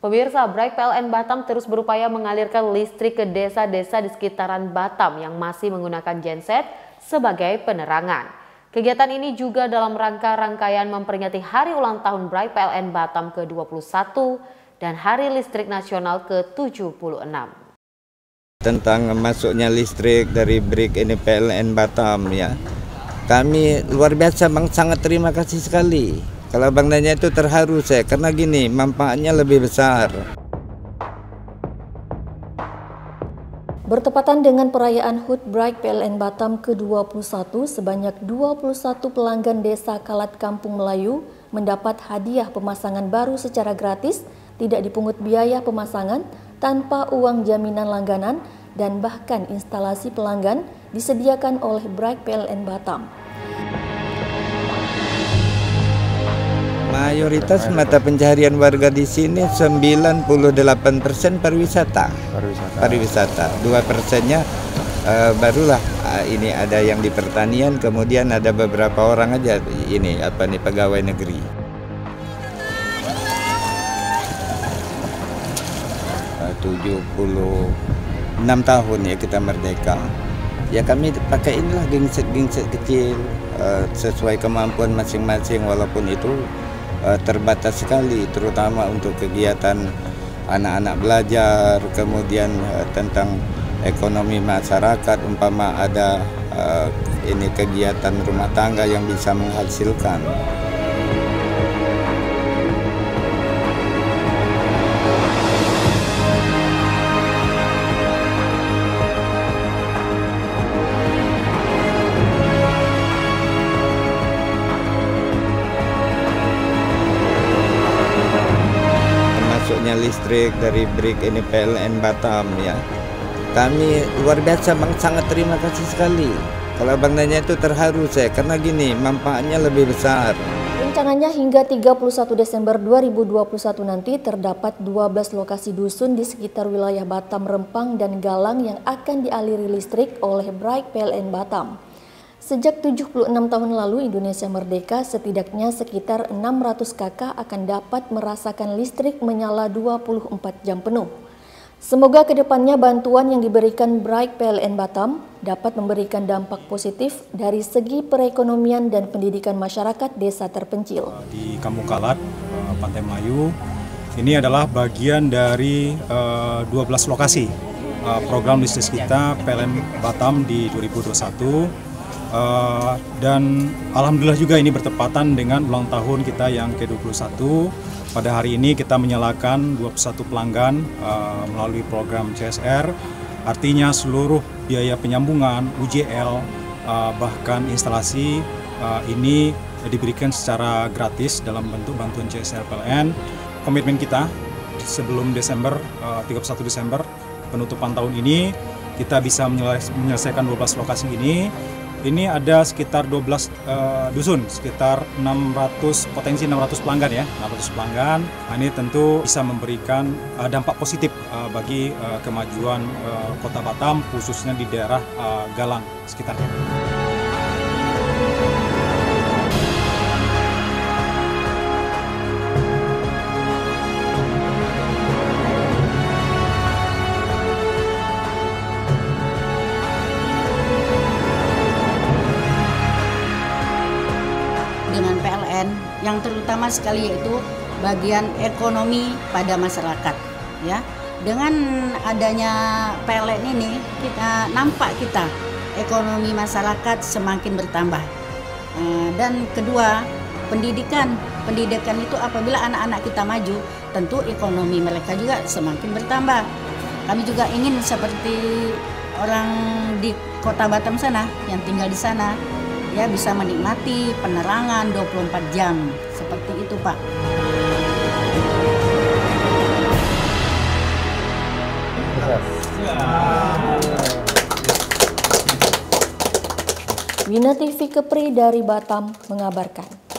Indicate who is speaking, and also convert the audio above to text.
Speaker 1: Pemirsa, Bright PLN Batam terus berupaya mengalirkan listrik ke desa-desa di sekitaran Batam yang masih menggunakan genset sebagai penerangan. Kegiatan ini juga dalam rangka rangkaian memperingati hari ulang tahun Bright PLN Batam ke-21 dan Hari Listrik Nasional ke-76.
Speaker 2: Tentang masuknya listrik dari BRIK ini PLN Batam ya. Kami luar biasa Bang sangat terima kasih sekali kalau Bang Nanya itu terharu saya karena gini manfaatnya lebih besar.
Speaker 3: Bertepatan dengan perayaan HUT Bright PLN Batam ke-21, sebanyak 21 pelanggan desa Kalat Kampung Melayu mendapat hadiah pemasangan baru secara gratis, tidak dipungut biaya pemasangan, tanpa uang jaminan langganan, dan bahkan instalasi pelanggan disediakan oleh Bright PLN Batam.
Speaker 2: Mayoritas mata pencaharian warga di sini 98% pariwisata. Pariwisata. Pariwisata. Dua persennya uh, barulah uh, ini ada yang di pertanian, kemudian ada beberapa orang aja ini apa nih pegawai negeri. Uh, 76 tahun ya kita merdeka. Ya kami pakai inilah gengset-gengset kecil uh, sesuai kemampuan masing-masing walaupun itu uh, terbatas sekali terutama untuk kegiatan anak-anak belajar kemudian uh, tentang ekonomi masyarakat umpama ada uh, ini kegiatan rumah tangga yang bisa menghasilkan listrik dari BRIK ini PLN Batam ya. Kami luar biasa Bang sangat terima kasih sekali. Kalau Bang nanya itu terharu saya karena gini manfaatnya lebih besar.
Speaker 3: Rencananya hingga 31 Desember 2021 nanti terdapat 12 lokasi dusun di sekitar wilayah Batam, Rempang, dan Galang yang akan dialiri listrik oleh Bright PLN Batam. Sejak 76 tahun lalu Indonesia merdeka, setidaknya sekitar 600 kakak akan dapat merasakan listrik menyala 24 jam penuh. Semoga ke depannya bantuan yang diberikan Bright PLN Batam dapat memberikan dampak positif dari segi perekonomian dan pendidikan masyarakat desa terpencil.
Speaker 4: Di Kampung Kalat, eh, Pantai Melayu, ini adalah bagian dari 12 eh, lokasi eh, program listrik kita PLN Batam di 2021 Uh, dan alhamdulillah juga ini bertepatan dengan ulang tahun kita yang ke-21. Pada hari ini kita menyalakan 21 pelanggan uh, melalui program CSR. Artinya seluruh biaya penyambungan, UJL, uh, bahkan instalasi uh, ini diberikan secara gratis dalam bentuk bantuan CSR PLN. Komitmen kita sebelum Desember, uh, 31 Desember, penutupan tahun ini, kita bisa menyelesaikan 12 lokasi ini ini ada sekitar 12 uh, eh, dusun, sekitar 600 potensi 600 pelanggan ya, 600 pelanggan. Nah, ini tentu bisa memberikan uh, dampak positif uh, bagi uh, kemajuan uh, Kota Batam khususnya di daerah uh, Galang sekitarnya.
Speaker 5: Yang terutama sekali yaitu bagian ekonomi pada masyarakat ya. Dengan adanya PLN ini kita nampak kita ekonomi masyarakat semakin bertambah. Eh, dan kedua pendidikan. Pendidikan itu apabila anak-anak kita maju tentu ekonomi mereka juga semakin bertambah. Kami juga ingin seperti orang di kota Batam sana yang tinggal di sana ya bisa menikmati penerangan 24 jam seperti itu Pak.
Speaker 3: Wina TV Kepri dari Batam mengabarkan.